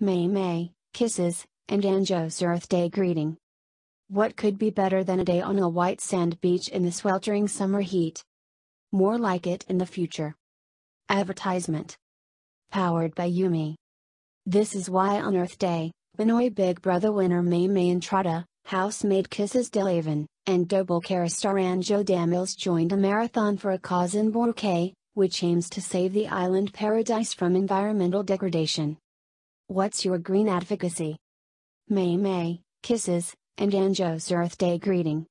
Maymay, kisses, and Anjo's Earth Day greeting. What could be better than a day on a white sand beach in the sweltering summer heat? More like it in the future. Advertisement. Powered by YuMe. This is why on Earth Day, Pinoy Big Brother winner May May Entrata, housemaid Kisses Delavin, and Doble Kara star Anjo Damiles joined a marathon for a cause in Boracay, which aims to save the island paradise from environmental degradation. What's your green advocacy? Maymay, kisses, and Anjo's Earth Day greeting.